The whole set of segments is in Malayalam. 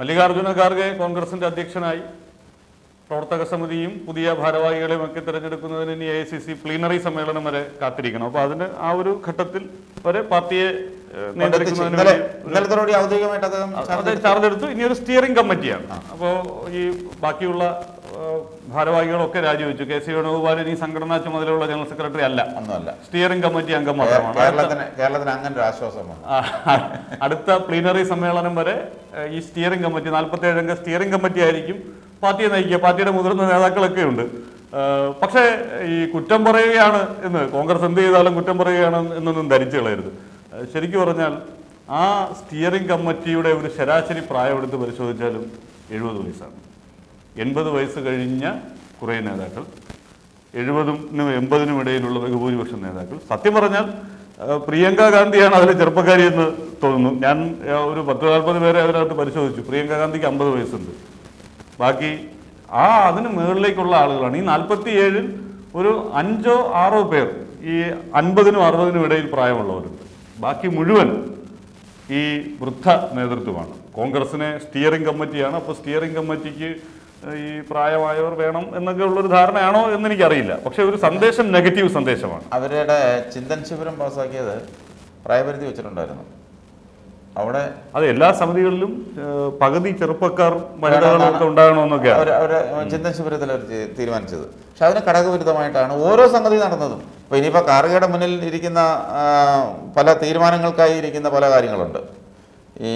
മല്ലികാർജുന ഖാർഗെ കോൺഗ്രസിന്റെ അധ്യക്ഷനായി പ്രവർത്തക സമിതിയും പുതിയ ഭാരവാഹികളെയും ഒക്കെ തിരഞ്ഞെടുക്കുന്നതിന് ഇനി A I C C plenary സമ്മേളനം വരെ കാത്തിരിക്കണം. അപ്പോൾ അതിന് ആ ഒരു ഘട്ടത്തിൽ വരെ പാർട്ടിയെ നിയന്ത്രിക്കുന്നതിന് ചാർജ് എടുത്തു. ഇനി ഒരു സ്റ്റിയറിംഗ് കമ്മിറ്റിയാണ് അപ്പോൾ ഈ ബാക്കിയുള്ള ഭാരവാഹികളൊക്കെ രാജിവെച്ചു. കെ സി വേണുഗോപാലൻ ഈ സംഘടനാ ചുമതലയുള്ള ജനറൽ സെക്രട്ടറി അല്ല. ഒന്നുമല്ല. സ്റ്റിയറിംഗ് കമ്മിറ്റി അംഗം മാത്രമാണ്. കേരളത്തിന് അങ്ങനെ ഒരു അടുത്ത പ്ലീനറി സമ്മേളനം വരെ ഈ സ്റ്റിയറിംഗ് കമ്മിറ്റി നാൽപ്പത്തി ഏഴംഗ സ്റ്റിയറിംഗ് കമ്മിറ്റി ആയിരിക്കും പാർട്ടിയെ നയിക്കുക. പാർട്ടിയുടെ മുതിർന്ന നേതാക്കളൊക്കെ ഉണ്ട്. പക്ഷേ ഈ കുറ്റം പറയുകയാണ് എന്ന് കോൺഗ്രസ് എന്ത് ചെയ്താലും കുറ്റം പറയുകയാണ് എന്നൊന്നും ധരിച്ചു കളയരുത്. ശരിക്കും പറഞ്ഞാൽ ആ സ്റ്റിയറിംഗ് കമ്മിറ്റിയുടെ ഒരു ശരാശരി പ്രായം എടുത്ത് പരിശോധിച്ചാലും എഴുപത് വയസ്സാണ്. എൺപത് വയസ്സ് കഴിഞ്ഞ കുറേ നേതാക്കൾ എഴുപതിനും എൺപതിനും ഇടയിലുള്ള ബഹുഭൂരിപക്ഷം നേതാക്കൾ. സത്യം പറഞ്ഞാൽ പ്രിയങ്ക ഗാന്ധിയാണ് അതിലെ ചെറുപ്പക്കാരി എന്ന് തോന്നുന്നു. ഞാൻ ഒരു പത്ത് നാൽപ്പത് പേരെ അതിനകത്ത് പരിശോധിച്ചു. പ്രിയങ്ക ഗാന്ധിക്ക് അമ്പത് വയസ്സുണ്ട്. ബാക്കി ആ അതിന് മുകളിലേക്കുള്ള ആളുകളാണ്. ഈ നാൽപ്പത്തി ഏഴിൽ ഒരു അഞ്ചോ ആറോ പേർ ഈ അൻപതിനും അറുപതിനും ഇടയിൽ പ്രായമുള്ളവരുണ്ട്. ബാക്കി മുഴുവൻ ഈ വൃദ്ധ നേതൃത്വമാണ്. കോൺഗ്രസിനെ സ്റ്റിയറിംഗ് കമ്മിറ്റിയാണ് അപ്പോൾ സ്റ്റിയറിംഗ് കമ്മിറ്റിക്ക് ഈ പ്രായമായവർ വേണം എന്നൊക്കെ ഉള്ളൊരു ധാരണയാണോ എന്ന് എനിക്കറിയില്ല പക്ഷെ ഒരു സന്ദേശം നെഗറ്റീവ് സന്ദേശമാണ്. അവരുടെ ചിന്തൻ ശിബിരം പാസ്സാക്കിയത് പ്രായപരിധി വെച്ചിട്ടുണ്ടായിരുന്നു. അവിടെ അത് എല്ലാ സമിതികളിലും പകുതി ചെറുപ്പക്കാർ മഹിളകളൊക്കെ ഉണ്ടാകണമെന്നൊക്കെ ചിന്തൻ ശിബിരത്തിൽ അവർ തീരുമാനിച്ചത്. പക്ഷെ അതിന് ഘടകവിരുദ്ധമായിട്ടാണ് ഓരോ സംഗതി നടന്നതും. ഇപ്പൊ ഇനിയിപ്പോ കാർഗയുടെ മുന്നിൽ ഇരിക്കുന്ന പല തീരുമാനങ്ങൾക്കായി ഇരിക്കുന്ന പല കാര്യങ്ങളുണ്ട്. ഈ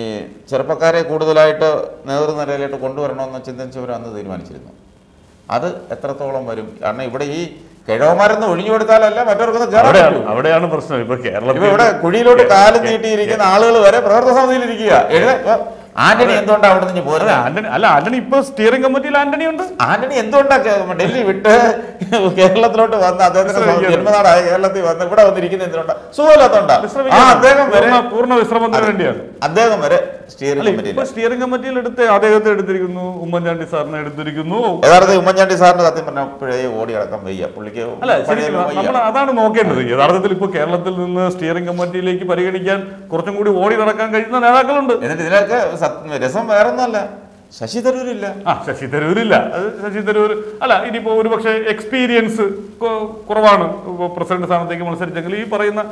ചെറുപ്പക്കാരെ കൂടുതലായിട്ട് നേതൃനിരയിലോട്ട് കൊണ്ടുവരണമെന്ന് ചിന്തിച്ചവരന്ന് അന്ന് തീരുമാനിച്ചിരുന്നു. അത് എത്രത്തോളം വരും? കാരണം ഇവിടെ ഈ കിഴവന്മാരെന്ന് ഒഴിഞ്ഞു കൊടുത്താലല്ല മറ്റവർക്കൊന്ന് അവിടെയാണ് പ്രശ്നം. ഇപ്പൊ കേരളത്തിൽ ഇവിടെ കുഴിയിലോട്ട് കാലം നീട്ടിയിരിക്കുന്ന ആളുകൾ വരെ പ്രവർത്തന സമിതിയിൽ ഇരിക്കുക എഴുത- ഇപ്പൊ ആന്റണി എന്തുകൊണ്ടാ അവിടെ നിന്ന് പോരുന്നത് ആന്റണി അല്ല ആന്റണി ഇപ്പൊ സ്റ്റിയറിംഗ് കമ്മിറ്റിയിൽ ആന്റണി ഉണ്ട്. ആന്റണി എന്തുകൊണ്ടാ ഡൽഹി വിട്ട് കേരളത്തിലോട്ട് വന്ന് അദ്ദേഹത്തിന്റെ. ജന്മനാടായ കേരളത്തിൽ വന്ന് ഇവിടെ വന്നിരിക്കുന്നത് എന്തുകൊണ്ടാ? സുഖമില്ലാത്തോണ്ടാ? അദ്ദേഹം വരെ പൂർണ- പൂർണ വിശ്രമത്തിന് വേണ്ടിയാണ് അദ്ദേഹം വരെ സ്റ്റിയറിംഗ് കമ്മിറ്റിയിൽ എടുത്ത് അദ്ദേഹത്തെ എടുത്തിരിക്കുന്നു ഉമ്മൻചാണ്ടി സാറിനെ എടുത്തിരിക്കുന്നു. യഥാർത്ഥത്തിൽ ഉമ്മൻചാണ്ടി സാറിന് സത്യം പറഞ്ഞപ്പോഴേ ഓടി അടക്കം വയ്യ. പുള്ളിക്ക് അല്ല. നമ്മൾ അതാണ് നോക്കേണ്ടത്. യഥാർത്ഥത്തിൽ ഇപ്പൊ കേരളത്തിൽ നിന്ന് സ്റ്റിയറിംഗ് കമ്മിറ്റിയിലേക്ക് പരിഗണിക്കാൻ കുറച്ചും കൂടി ഓടി നടക്കാൻ കഴിയുന്ന നേതാക്കളുണ്ട്. എന്നിട്ട് ഇതിലൊക്കെ രസം വേറൊന്നല്ല ശശി തരൂരില്ല. ആ ശശി തരൂരില്ല. അത് ശശി തരൂർ അല്ല ഇനിയിപ്പോ ഒരു പക്ഷേ എക്സ്പീരിയൻസ് കുറവാണ്. പ്രസിഡന്റ് സ്ഥാനത്തേക്ക് മത്സരിച്ചെങ്കിൽ ഈ പറയുന്ന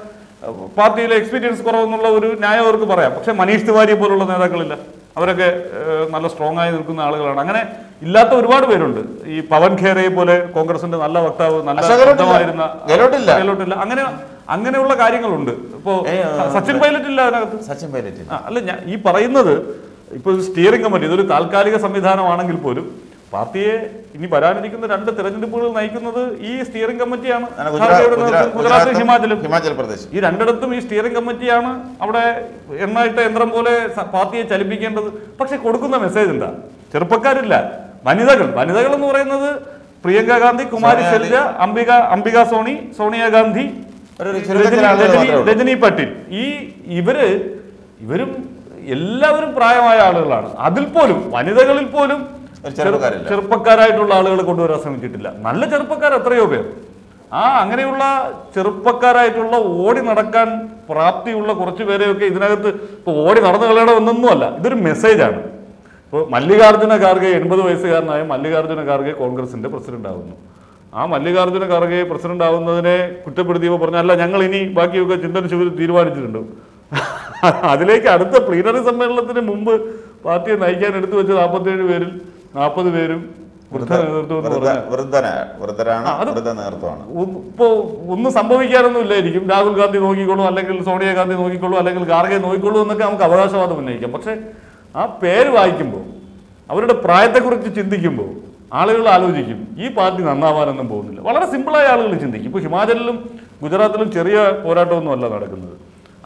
പാർട്ടിയിലെ എക്സ്പീരിയൻസ് കുറവെന്നുള്ള ഒരു ന്യായം അവർക്ക് പറയാം. പക്ഷെ മനീഷ് തിവാരിയെ പോലുള്ള നേതാക്കളില്ല. അവരൊക്കെ നല്ല സ്ട്രോങ് ആയി നിൽക്കുന്ന ആളുകളാണ്. അങ്ങനെ ഇല്ലാത്ത ഒരുപാട് പേരുണ്ട്. ഈ പവൻ ഖേരയെ പോലെ കോൺഗ്രസിന്റെ നല്ല വക്താവ് നല്ല. ശബ്ദമായിരുന്ന അങ്ങനെ അങ്ങനെയുള്ള കാര്യങ്ങളുണ്ട്. ഇപ്പോ സച്ചിൻ പൈലറ്റ് ഇല്ല അതിനകത്ത്. സച്ചിൻ പൈലറ്റ് അല്ല ഞാൻ ഈ പറയുന്നത് ഇപ്പൊ സ്റ്റിയറിംഗ് കമ്മിറ്റി ഇതൊരു താൽക്കാലിക സംവിധാനമാണെങ്കിൽ പോലും പാർട്ടിയെ ഇനി വരാനിരിക്കുന്ന രണ്ട് തെരഞ്ഞെടുപ്പുകൾ നയിക്കുന്നത് ഈ സ്റ്റിയറിംഗ് കമ്മിറ്റിയാണ് ഗുജറാത്ത് ഹിമാചലും. ഹിമാചൽ പ്രദേശ്. ഈ രണ്ടിടത്തും ഈ സ്റ്റിയറിംഗ് കമ്മിറ്റിയാണ് അവിടെ എണ്ണയിട്ട യന്ത്രം പോലെ പാർട്ടിയെ ചലിപ്പിക്കേണ്ടത്. പക്ഷെ കൊടുക്കുന്ന മെസ്സേജ് എന്താ? ചെറുപ്പക്കാരില്ല. വനിതകൾ. വനിതകൾ എന്ന് പറയുന്നത് പ്രിയങ്ക ഗാന്ധി കുമാരി ശൈലജ അംബിക അംബിക സോണി സോണിയാഗാന്ധി രജനി പട്ടിൽ. ഈ ഇവർ ഇവരും എല്ലാവരും പ്രായമായ ആളുകളാണ്. അതിൽ പോലും വനിതകളിൽ പോലും. ചെറുപ്പക്കാരായിട്ടുള്ള ആളുകൾ കൊണ്ടുവരാൻ ശ്രമിച്ചിട്ടില്ല. നല്ല ചെറുപ്പക്കാർ എത്രയോ പേർ. ആ അങ്ങനെയുള്ള ചെറുപ്പക്കാരായിട്ടുള്ള ഓടി നടക്കാൻ പ്രാപ്തിയുള്ള കുറച്ച് പേരെയൊക്കെ ഇതിനകത്ത് ഇപ്പൊ ഓടി നടന്നു കളയണമെന്നൊന്നുമല്ല ഇതൊരു മെസ്സേജാണ് ഇപ്പോൾ മല്ലികാർജുന ഖാർഗെ എൺപത് വയസ്സുകാരനായ മല്ലികാർജുന ഖാർഗെ കോൺഗ്രസിന്റെ പ്രസിഡന്റ് ആകുന്നു ആ മല്ലികാർജുന ഖാർഗെ പ്രസിഡന്റ് ആവുന്നതിനെ കുറ്റപ്പെടുത്തിയപ്പോൾ പറഞ്ഞ അല്ല ഞങ്ങൾ ഇനി ബാക്കിയൊക്കെ ചിന്തന ശിവര് തീരുമാനിച്ചിട്ടുണ്ട്. അതിലേക്ക് അടുത്ത പ്ലീനറി സമ്മേളനത്തിന് മുമ്പ് പാർട്ടിയെ നയിക്കാൻ എടുത്തു വെച്ച നാൽപ്പത്തേഴ് പേരിൽ നാൽപ്പത് പേരും വൃദ്ധ നേതൃത്വമാണ്. ഇപ്പോ ഒന്നും സംഭവിക്കാനൊന്നും ഇല്ലായിരിക്കും. രാഹുൽ ഗാന്ധി നോക്കിക്കോളൂ അല്ലെങ്കിൽ സോണിയാഗാന്ധി നോക്കിക്കോളൂ അല്ലെങ്കിൽ ഖാർഗെ നോക്കിക്കോളൂ എന്നൊക്കെ നമുക്ക് അവകാശവാദം ഉന്നയിക്കാം. പക്ഷെ ആ പേര് വായിക്കുമ്പോൾ അവരുടെ പ്രായത്തെക്കുറിച്ച് ചിന്തിക്കുമ്പോൾ ആളുകൾ ആലോചിക്കും ഈ പാർട്ടി നന്നാവാനൊന്നും പോകുന്നില്ല. വളരെ സിമ്പിളായ ആളുകൾ ചിന്തിക്കും. ഇപ്പോൾ ഹിമാചലിലും ഗുജറാത്തിലും ചെറിയ പോരാട്ടമൊന്നും അല്ല നടക്കുന്നത്.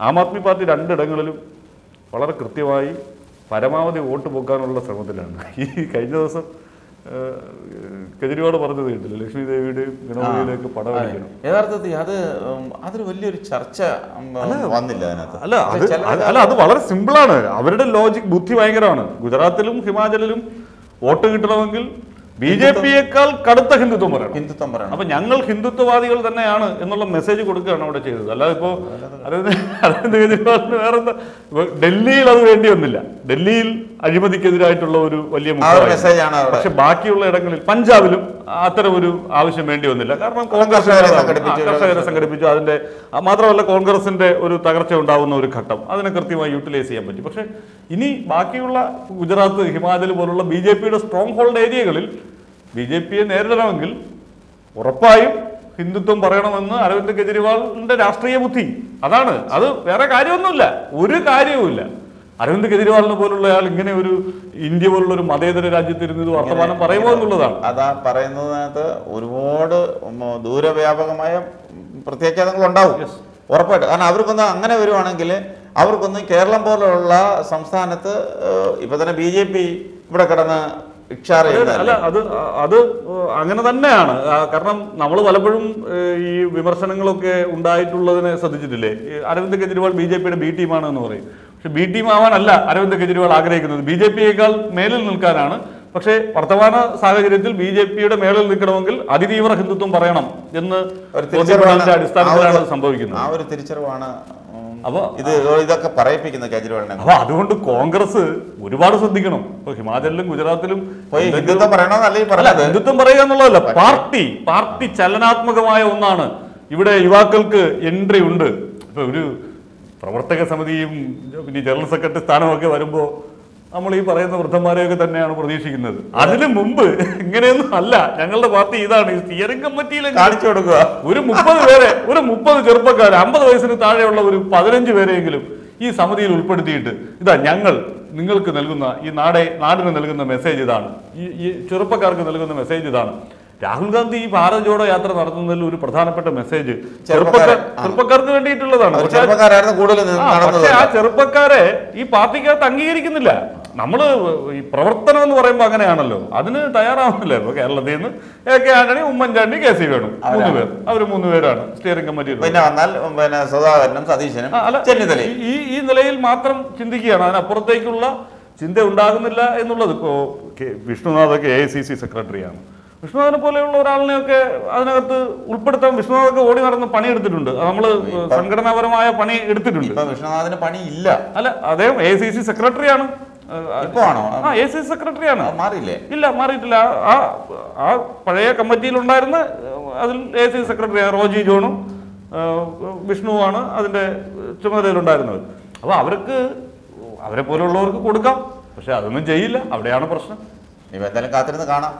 ആം ആദ്മി പാർട്ടി രണ്ടിടങ്ങളിലും വളരെ കൃത്യമായി പരമാവധി വോട്ട് പൊക്കാനുള്ള ശ്രമത്തിലാണ്. ഈ കഴിഞ്ഞ ദിവസം കെജ്രിവാൾ പറഞ്ഞത് കേട്ടില്ല ലക്ഷ്മി ദേവിയുടെയും ഗണപതിയിലേക്ക് പടം അടിക്കണം യഥാർത്ഥത്തിൽ അത് അതൊരു വലിയൊരു ചർച്ച വന്നില്ല അതിനകത്ത്. അല്ല അത് അല്ല അത് വളരെ സിമ്പിളാണ്. അവരുടെ ലോജിക് ബുദ്ധി ഭയങ്കരമാണ്. ഗുജറാത്തിലും ഹിമാചലിലും വോട്ട് കിട്ടണമെങ്കിൽ ബി ജെ പിയേക്കാൾ കടുത്ത ഹിന്ദുത്വം പറയണം ഹിന്ദുത്വം പറയണം അപ്പൊ ഞങ്ങൾ ഹിന്ദുത്വവാദികൾ തന്നെയാണ് എന്നുള്ള മെസ്സേജ് കൊടുക്കുകയാണ് അവിടെ ചെയ്തത്. അല്ലാതെ ഇപ്പോ അരവിന്ദ് അരവിന്ദ് കെജ്രിവാളിന് വേറെന്താ? ഡൽഹിയിൽ അത് വേണ്ടി വന്നില്ല. ഡൽഹിയിൽ അഴിമതിക്കെതിരായിട്ടുള്ള ഒരു വലിയ പക്ഷെ ബാക്കിയുള്ള ഇടങ്ങളിൽ പഞ്ചാബിലും അത്തരം ഒരു ആവശ്യം വേണ്ടി വന്നില്ല. കാരണം കോൺഗ്രസ് കർഷകരെ സംഘടിപ്പിച്ചു. അതിന്റെ മാത്രമല്ല കോൺഗ്രസിന്റെ ഒരു തകർച്ച ഉണ്ടാകുന്ന ഒരു ഘട്ടം. അതിനെ കൃത്യമായി യൂട്ടിലൈസ് ചെയ്യാൻ പറ്റും. പക്ഷെ ഇനി ബാക്കിയുള്ള ഗുജറാത്ത് ഹിമാചൽ പോലുള്ള ബി ജെ പിയുടെ സ്ട്രോങ് ഹോൾഡ് ഏരിയകളിൽ ബി ജെ പിയെ നേരിടണമെങ്കിൽ ഉറപ്പായും ഹിന്ദുത്വം പറയണമെന്ന് അരവിന്ദ് കെജ്രിവാളിന്റെ രാഷ്ട്രീയ ബുദ്ധി. അതാണ്. അത് വേറെ കാര്യമൊന്നുമില്ല. ഒരു കാര്യവുമില്ല. അരവിന്ദ് കെജ്രിവാളിനെ പോലുള്ള ആൾ ഇങ്ങനെ ഒരു ഇന്ത്യ പോലുള്ള ഒരു മതേതര രാജ്യത്തിരുന്ന് ഇത് വർത്തമാനം പറയുമോ എന്നുള്ളതാണ്. അതാ പറയുന്നതിനകത്ത് ഒരുപാട് ദൂരവ്യാപകമായ പ്രത്യാഘാതങ്ങൾ ഉണ്ടാവും. ഉറപ്പായിട്ട്. കാരണം അവർക്കൊന്ന് അങ്ങനെ വരുവാണെങ്കിൽ അവർക്കൊന്ന് കേരളം പോലുള്ള സംസ്ഥാനത്ത് ഇപ്പൊ തന്നെ ബി ജെ പി ഇവിടെ കിടന്ന് അല്ല അത് അത് അങ്ങനെ തന്നെയാണ്. കാരണം നമ്മൾ പലപ്പോഴും ഈ വിമർശനങ്ങളൊക്കെ ഉണ്ടായിട്ടുള്ളതിനെ ശ്രദ്ധിച്ചിട്ടില്ലേ? അരവിന്ദ് കെജ്രിവാൾ ബി ജെ പിയുടെ ബി ടീമാണ് എന്ന് പറയും. പക്ഷെ ബി ടീം ആവാനല്ല അരവിന്ദ് കെജ്രിവാൾ ആഗ്രഹിക്കുന്നത്. ബി ജെ പിയേക്കാൾ മേലിൽ നിൽക്കാനാണ്. പക്ഷേ വർത്തമാന സാഹചര്യത്തിൽ ബി ജെ പിയുടെ മേളിൽ നിൽക്കണമെങ്കിൽ അതിതീവ്ര ഹിന്ദുത്വം പറയണം എന്ന് അടിസ്ഥാനത്തിലാണ് സംഭവിക്കുന്നത്. ആ ഒരു തിരിച്ചറിവാണ് അപ്പൊ ഇത് ഇതൊക്കെ പറയിപ്പിക്കുന്ന കേജ്രിവാളിനെ. അപ്പൊ അതുകൊണ്ട് കോൺഗ്രസ് ഒരുപാട് ശ്രദ്ധിക്കണം. ഇപ്പൊ ഹിമാചലിലും ഗുജറാത്തിലും ഹിന്ദുത്വം പറയണമെന്നല്ല ഹിന്ദുത്വം പറയുക എന്നുള്ളതല്ല. പാർട്ടി പാർട്ടി ചലനാത്മകമായ ഒന്നാണ്. ഇവിടെ യുവാക്കൾക്ക് എൻട്രി ഉണ്ട്. ഇപ്പൊ ഒരു പ്രവർത്തക സമിതിയും പിന്നെ ജനറൽ സെക്രട്ടറി സ്ഥാനമൊക്കെ വരുമ്പോൾ നമ്മൾ ഈ പറയുന്ന വൃദ്ധന്മാരെയൊക്കെ തന്നെയാണ് പ്രതീക്ഷിക്കുന്നത്. അതിനു മുമ്പ് ഇങ്ങനെയൊന്നും അല്ല. ഞങ്ങളുടെ പാർട്ടി ഇതാണ്. ഈ സ്റ്റിയറിംഗ് കമ്മിറ്റിയിൽ കാണിച്ചു കൊടുക്കുക. ഒരു മുപ്പത് പേരെ ഒരു മുപ്പത് ചെറുപ്പക്കാർ അമ്പത് വയസ്സിന് താഴെയുള്ള ഒരു പതിനഞ്ച് പേരെയെങ്കിലും ഈ സമിതിയിൽ ഉൾപ്പെടുത്തിയിട്ട് ഇതാ ഞങ്ങൾ നിങ്ങൾക്ക് നൽകുന്ന ഈ നാടെ നാടിന് നൽകുന്ന മെസ്സേജ് ഇതാണ്. ഈ ഈ ചെറുപ്പക്കാർക്ക് നൽകുന്ന മെസ്സേജ് ഇതാണ്. രാഹുൽ ഗാന്ധി ഈ ഭാരത് ജോഡോ യാത്ര നടത്തുന്നതിൽ ഒരു പ്രധാനപ്പെട്ട മെസ്സേജ് ചെറുപ്പക്കാർ. ചെറുപ്പക്കാർക്ക് വേണ്ടിയിട്ടുള്ളതാണ്. പക്ഷേ ആ ചെറുപ്പക്കാരെ ഈ പാർട്ടിക്കകത്ത് അംഗീകരിക്കുന്നില്ല. നമ്മൾ ഈ പ്രവർത്തനം എന്ന് പറയുമ്പോൾ അങ്ങനെയാണല്ലോ. അതിന് തയ്യാറാവുന്നില്ല. ഇപ്പൊ കേരളത്തിൽ നിന്ന് A K Antony Oommen Chandy K C Venu. മൂന്ന് പേർ. അവർ മൂന്ന് പേരാണ്. സ്റ്റിയറിംഗ് കമ്മിറ്റി പിന്നെ വന്നാൽ പിന്നെ സുധാകരനും സതീശനും അല്ല, ചെന്നിത്തല ഈ ഈ നിലയിൽ മാത്രം ചിന്തിക്കുകയാണ്. അതിനപ്പുറത്തേക്കുള്ള ചിന്ത ഉണ്ടാകുന്നില്ല എന്നുള്ളത്. ഇപ്പോ കെ- വിഷ്ണുനാഥൊക്കെ എ ഐ സി സി സെക്രട്ടറിയാണ്. വിഷ്ണുനാഥിനെ പോലെയുള്ള ഒരാളിനെയൊക്കെ അതിനകത്ത് ഉൾപ്പെടുത്താൻ വിഷ്ണുനാഥൊക്കെ ഓടി നടന്ന് പണിയെടുത്തിട്ടുണ്ട്. അത് നമ്മൾ സംഘടനാപരമായ പണി എടുത്തിട്ടുണ്ട്. വിഷ്ണുനാഥിന് പണി ഇല്ല. അല്ല അദ്ദേഹം എ സി സി സെക്രട്ടറിയാണ് ആ എ സി സി സെക്രട്ടറിയാണ് മാറിയില്ലേ? ഇല്ല മാറിയിട്ടില്ല. ആ ആ പഴയ കമ്മിറ്റിയിൽ ഉണ്ടായിരുന്ന അതിൽ എ സി സെക്രട്ടറിയാണ് റോജി ജോണും വിഷ്ണുവാണ് അതിന്റെ ചുമതലയിലുണ്ടായിരുന്നത്. അപ്പോൾ അവർക്ക് അവരെ പോലുള്ളവർക്ക് കൊടുക്കാം. പക്ഷെ അതൊന്നും ചെയ്യില്ല. അവിടെയാണ് പ്രശ്നം. ഇവ എന്തായാലും കാത്തിരുന്ന് കാണാം.